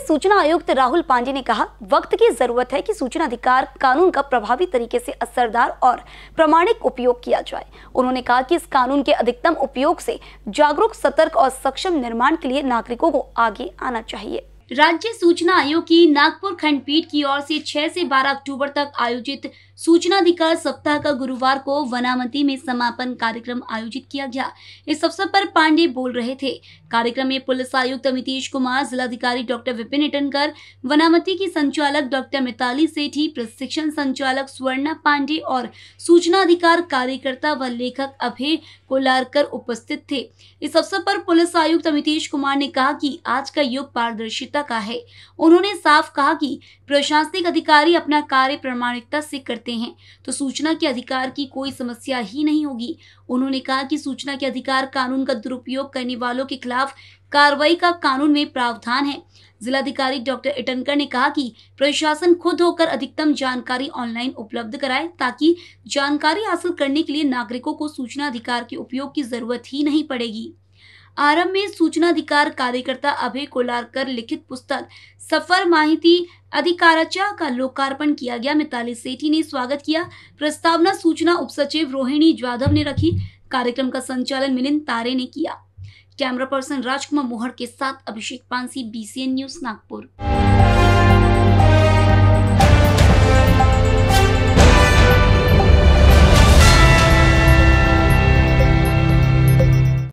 सूचना आयुक्त राहुल पांडे ने कहा, वक्त की ज़रूरत है कि सूचना अधिकार कानून का प्रभावी तरीके से असरदार और प्रमाणिक उपयोग किया जाए। उन्होंने कहा कि इस कानून के अधिकतम उपयोग से जागरूक, सतर्क और सक्षम निर्माण के लिए नागरिकों को आगे आना चाहिए। राज्य सूचना आयोग की नागपुर खंडपीठ की ओर से 6 से 12 अक्टूबर तक आयोजित सूचना अधिकार सप्ताह का गुरुवार को वनामती में समापन कार्यक्रम आयोजित किया गया। इस अवसर पर पांडे बोल रहे थे। कार्यक्रम में पुलिस आयुक्त अमितेश कुमार, जिलाधिकारी डॉक्टर विपिन इटनकर वनामती की संचालक डॉक्टर मिताली सेठी, प्रशिक्षण संचालक स्वर्णा पांडे और सूचना अधिकार कार्यकर्ता व लेखक अभय कोलारकर उपस्थित थे। इस अवसर पर पुलिस आयुक्त अमितेश कुमार ने कहा कि आज का युग पारदर्शिता का है। उन्होंने साफ़ कहा कि प्रशासनिक अधिकारी अपना कार्य प्रामाणिकता से करते हैं तो सूचना के अधिकार की कोई समस्या ही नहीं होगी। उन्होंने कहा कि सूचना के अधिकार कानून का दुरुपयोग करने वालों के खिलाफ कार्रवाई का कानून में प्रावधान है। जिलाधिकारी डॉक्टर इटनकर ने कहा कि प्रशासन खुद होकर अधिकतम जानकारी ऑनलाइन उपलब्ध कराए, ताकि जानकारी हासिल करने के लिए नागरिकों को सूचना अधिकार के उपयोग की ज़रूरत ही नहीं पड़ेगी। आरंभ में सूचना अधिकार कार्यकर्ता अभय कोलारकर लिखित पुस्तक सफ़र माहिती अधिकाराचा का लोकार्पण किया गया? मिताली सेठी ने स्वागत किया। प्रस्तावना सूचना उप सचिव रोहिणी जाधव ने रखी। कार्यक्रम का संचालन मिलिंद तारे ने किया। कैमरा पर्सन राजकुमार मोहर के साथ अभिषेक पांसी बीसीएन न्यूज़ नागपुर।